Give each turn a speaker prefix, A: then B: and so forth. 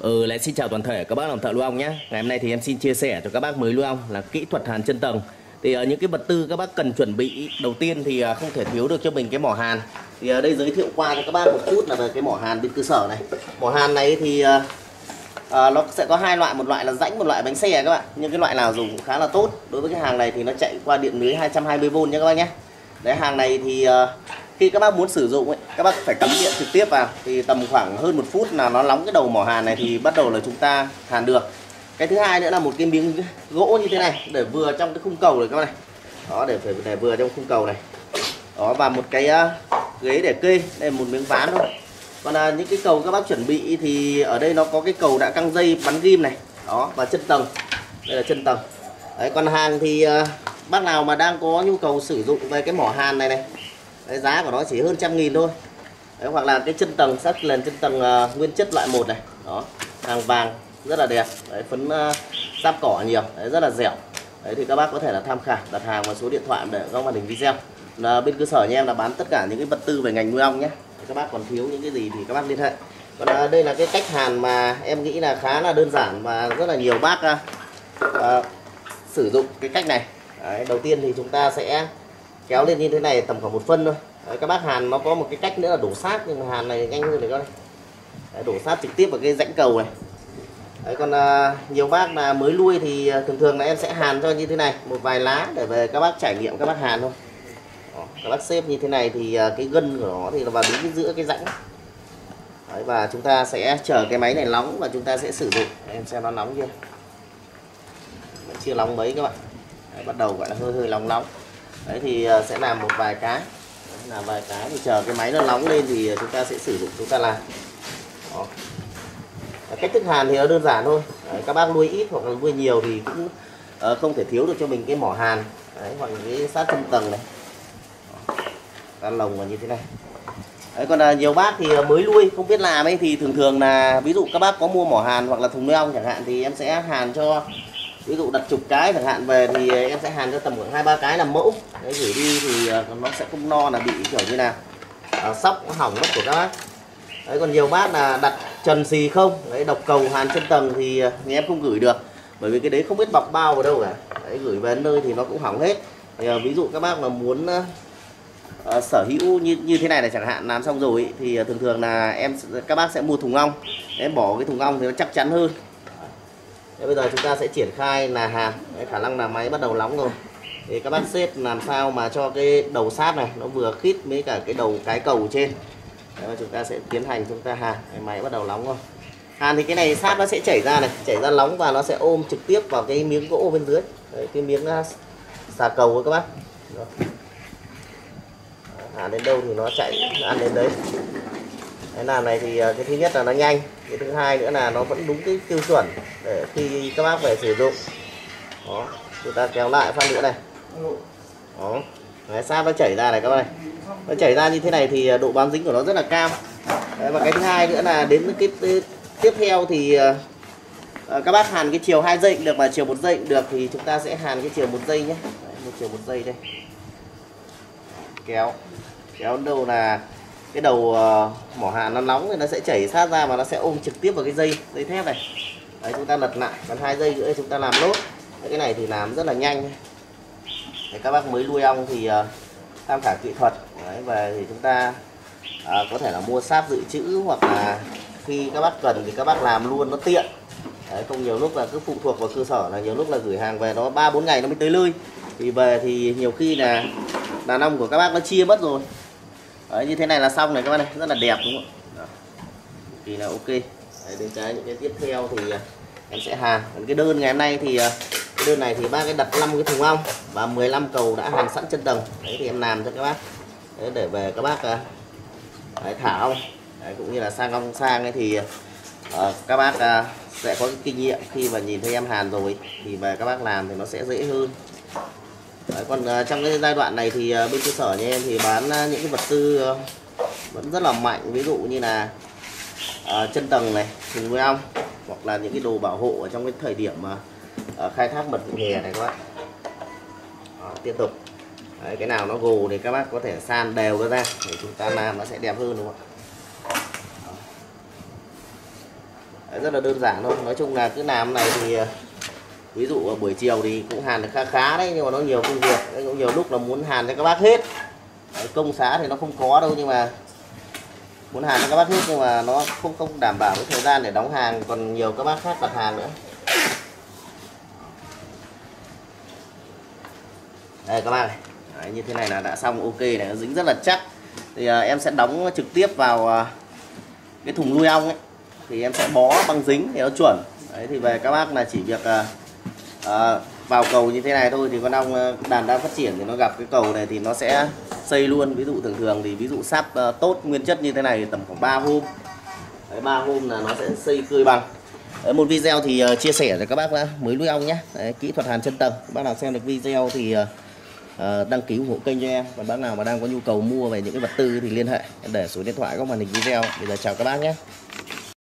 A: Ừ, lại xin chào toàn thể các bác làm thợ lưu ong nhé. Ngày hôm nay thì em xin chia sẻ cho các bác mới lưu ong là kỹ thuật hàn chân tầng. Thì uh, những cái vật tư các bác cần chuẩn bị đầu tiên thì uh, không thể thiếu được cho mình cái mỏ hàn. Thì ở uh, đây giới thiệu qua cho các bác một chút là về cái mỏ hàn bên cơ sở này. Mỏ hàn này thì uh, uh, nó sẽ có hai loại, một loại là rãnh, một loại bánh xe các bạn. Nhưng cái loại nào dùng cũng khá là tốt. Đối với cái hàng này thì nó chạy qua điện lưới 220V nha các bác nhé. Đấy hàng này thì uh, khi các bác muốn sử dụng ấy, các bác phải cắm điện trực tiếp vào. Thì tầm khoảng hơn một phút là nó nóng cái đầu mỏ hàn này thì bắt đầu là chúng ta hàn được. Cái thứ hai nữa là một cái miếng gỗ như thế này để vừa trong cái khung cầu này các bác này. Đó để phải để vừa trong khung cầu này. Đó và một cái uh, ghế để kê đây một miếng ván thôi. Còn uh, những cái cầu các bác chuẩn bị thì ở đây nó có cái cầu đã căng dây bắn ghim này. Đó và chân tầng. Đây là chân tầng. Đấy còn hàng thì uh, bác nào mà đang có nhu cầu sử dụng về cái mỏ hàn này này Đấy, giá của nó chỉ hơn trăm nghìn thôi. Đấy, hoặc là cái chân tầng sắt lần chân tầng uh, nguyên chất loại một này. Đó hàng vàng rất là đẹp. Đấy, phấn ờ, uh, sáp cỏ nhiều. Đấy, rất là dẻo. Đấy, thì các bác có thể là tham khảo đặt hàng vào số điện thoại để góc màn hình video. Là bên cơ sở nhà em là bán tất cả những cái vật tư về ngành nuôi ong nhé. Các bác còn thiếu những cái gì thì các bác liên hệ. Còn uh, đây là cái cách hàn mà em nghĩ là khá là đơn giản và rất là nhiều bác uh, uh, sử dụng cái cách này. Đấy, đầu tiên thì chúng ta sẽ kéo lên như thế này tầm khoảng một phân thôi. Đấy, các bác hàn nó có một cái cách nữa là đổ sát nhưng mà hàn này nhanh hơn này. Các Đấy, đổ sát trực tiếp vào cái rãnh cầu này. Đấy, còn à, nhiều bác là mới nuôi thì à, thường thường là em sẽ hàn cho như thế này một vài lá để về các bác trải nghiệm các bác hàn thôi. Đó, các bác xếp như thế này thì à, cái gân của nó thì nó vào đúng cái giữa cái rãnh. Đấy, và chúng ta sẽ chờ cái máy này nóng và chúng ta sẽ sử dụng. Em xem nó nóng chưa? Chưa nóng mấy các bạn. Đấy, bắt đầu gọi là hơi hơi nóng nóng. Đấy thì à, sẽ làm một vài cái làm vài cái thì chờ cái máy nó nóng lên thì chúng ta sẽ sử dụng chúng ta làm. Đó. cách thức hàn thì nó đơn giản thôi. Đấy, các bác nuôi ít hoặc là nuôi nhiều thì cũng uh, không thể thiếu được cho mình cái mỏ hàn. Đấy, hoặc là cái sát chân tầng này. Ra lồng vào như thế này. Đấy, còn uh, nhiều bác thì à, mới nuôi không biết làm ấy thì thường thường là ví dụ các bác có mua mỏ hàn hoặc là thùng nuôi ong chẳng hạn thì em sẽ hàn cho ví dụ đặt chục cái chẳng hạn về thì em sẽ hàn cho tầm khoảng hai ba cái làm mẫu. Đấy gửi đi thì ờ, nó sẽ không no là bị kiểu như nào à, sóc hỏng mất của các bác. Đấy còn nhiều bác là đặt trần xì không. Đấy độc cầu hàn trên tầng thì, ờ, thì em không gửi được bởi vì cái đấy không biết bọc bao vào đâu cả. Đấy gửi về nơi thì nó cũng hỏng hết. Thì, ờ, ví dụ các bác mà muốn à, sở hữu như như thế này là chẳng hạn làm xong rồi thì thường thường là em các bác sẽ mua thùng ong. Em bỏ cái thùng ong thì nó chắc chắn hơn. Thế bây giờ chúng ta sẽ triển khai là hàn Đấy, khả năng là máy bắt đầu nóng rồi. Thì các bác xếp làm sao mà cho cái đầu sát này nó vừa khít với cả cái đầu cái cầu trên. Đấy, chúng ta sẽ tiến hành chúng ta hàn cái máy bắt đầu nóng rồi. Hàn thì cái này sát nó sẽ chảy ra này. Chảy ra nóng và nó sẽ ôm trực tiếp vào cái miếng gỗ bên dưới. Đấy, cái miếng à, xà cầu của các bác. Hàn đến đâu thì nó chạy ăn đến đấy cái làm này thì cái thứ nhất là nó nhanh cái thứ hai nữa là nó vẫn đúng cái tiêu chuẩn để khi các bác về sử dụng. Đó chúng ta kéo lại phát nữa này. Đó cái sao nó chảy ra này các bạn, này. Nó chảy ra như thế này thì độ bám dính của nó rất là cao. Đấy, và cái thứ hai nữa là đến cái tiếp theo thì à, à, các bác hàn cái chiều hai giây cũng được mà chiều một giây cũng được thì chúng ta sẽ hàn cái chiều một giây nhé. Đấy, một chiều một giây đây. Kéo kéo đâu là cái đầu uh, mỏ hàn nó nóng thì nó sẽ chảy sát ra và nó sẽ ôm trực tiếp vào cái dây dây thép này. Đấy chúng ta lật lại còn hai giây nữa chúng ta làm nốt. Cái này thì làm rất là nhanh. Đấy, các bác mới nuôi ong thì uh, tham khảo kỹ thuật. Đấy, và thì chúng ta uh, có thể là mua sáp dự trữ hoặc là khi các bác cần thì các bác làm luôn nó tiện. Đấy, không nhiều lúc là cứ phụ thuộc vào cơ sở là nhiều lúc là gửi hàng về nó ba bốn ngày nó mới tới lơi thì về thì nhiều khi là đàn ong của các bác nó chia mất rồi. Đấy, như thế này là xong này các bạn này rất là đẹp đúng không thì là ok. Đấy, bên trái những cái tiếp theo thì à, em sẽ hàn. Còn cái đơn ngày hôm nay thì à, cái đơn này thì bác cái đặt 5 cái thùng ong và 15 cầu đã hàn sẵn chân tầng. Đấy thì em làm cho các bác. Đấy, để về các bác à, đấy, thả ong. Đấy, cũng như là sang ong sang ấy thì uh, các bác uh, sẽ có cái kinh nghiệm khi mà nhìn thấy em hàn rồi. Thì về các bác làm thì nó sẽ dễ hơn. Đấy, còn uh, trong cái giai đoạn này thì uh, bên cơ sở nhà em thì bán uh, những cái vật tư uh, vẫn rất là mạnh. Ví dụ như là uh, chân tầng này hình nuôi ong hoặc là những cái đồ bảo hộ ở trong cái thời điểm mà uh, khai thác mật vụ hè này các bác. Đó, tiếp tục. Đấy, cái nào nó gồ thì các bác có thể san đều nó ra để chúng ta làm nó sẽ đẹp hơn đúng không ạ? Đấy, rất là đơn giản thôi. Nói chung là cứ làm này thì ví dụ buổi chiều thì cũng hàn được khá khá đấy nhưng mà nó nhiều công việc đấy, cũng nhiều lúc là muốn hàn cho các bác hết. Đấy, công xá thì nó không có đâu nhưng mà muốn hàn cho các bác hết nhưng mà nó không không đảm bảo cái thời gian để đóng hàng còn nhiều các bác khác đặt hàng nữa. Đây các bác này. Đấy, như thế này là đã xong ok này nó dính rất là chắc. Thì à, em sẽ đóng trực tiếp vào à, cái thùng nuôi ong ấy. Thì em sẽ bó băng dính thì nó chuẩn. Đấy thì về các bác là chỉ việc à, à, vào cầu như thế này thôi thì con ong ờ, đàn đang phát triển thì nó gặp cái cầu này thì nó sẽ xây luôn. Ví dụ thường thường thì ví dụ sáp ờ, tốt nguyên chất như thế này tầm khoảng 3 hôm. Đấy 3 hôm là nó sẽ xây cươi bằng. Đấy, một video thì uh, chia sẻ cho các bác đã mới nuôi ong nhé Đấy, kỹ thuật hàn chân tầng. Các bác nào xem được video thì uh, đăng ký ủng hộ kênh cho em. Còn bác nào mà đang có nhu cầu mua về những cái vật tư thì liên hệ để số điện thoại có màn hình video. Bây giờ chào các bác nhé.